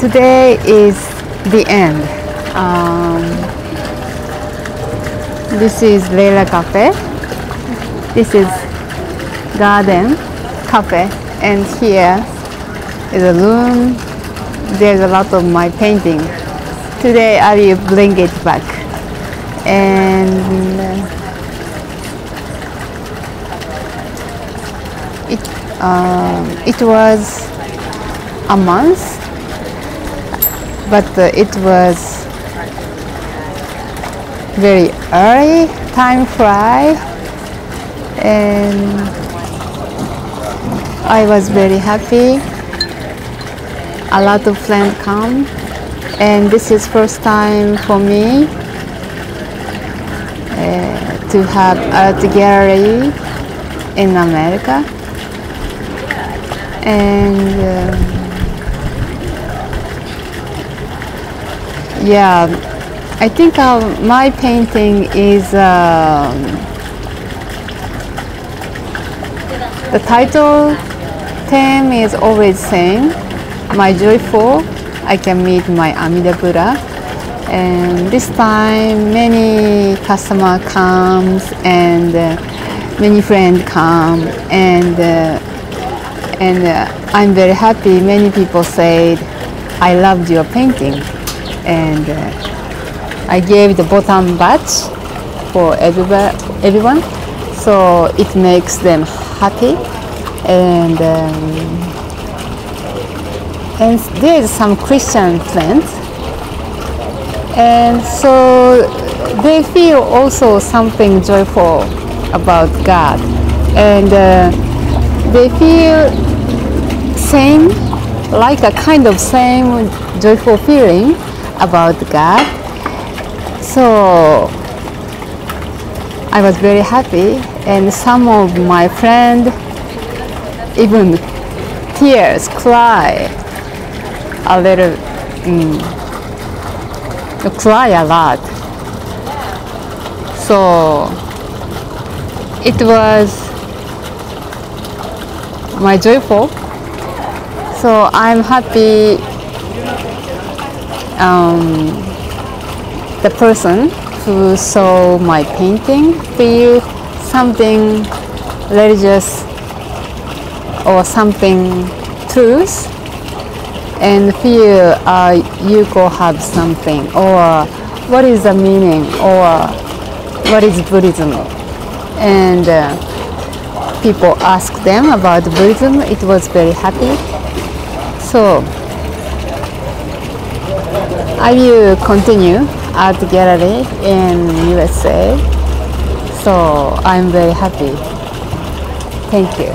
today is the end. Um, this is Leila Cafe. This is Garden Cafe, and here is a room. There's a lot of my painting. Today I will bring it back, and it um, it was a month, but uh, it was very early. Time fly, and I was very happy. A lot of friends come, and this is first time for me uh, to have art gallery in America, and. um yeah, I think uh, my painting is um, the title theme is always same. My joyful, I can meet my Amida Buddha. And this time many customer comes and uh, many friends come and uh, and uh, I'm very happy. Many people said I loved your painting and uh, I gave the bottom badge for everyone. So it makes them happy and um, and there's some Christian friends and so they feel also something joyful about God. And uh, they feel same like a kind of same joyful feeling about God. So I was very happy, and some of my friends even tears, cry a little, mm, cry a lot. So it was my joyful. So I'm happy um, the person who saw my painting feel something religious or something truth and feel uh, you go have something or what is the meaning or what is Buddhism? And uh, people ask them about Buddhism. It was very happy. So I will continue art gallery in USA. So I'm very happy. Thank you.